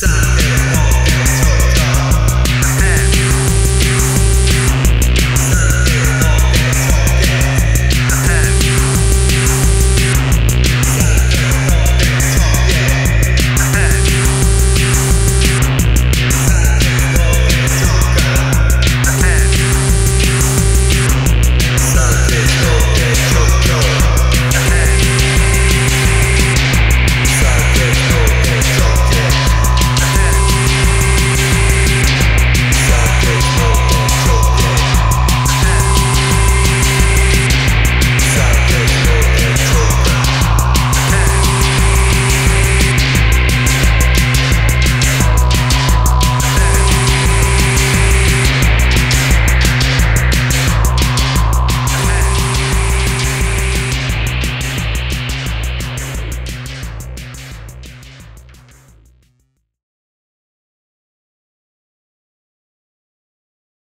side.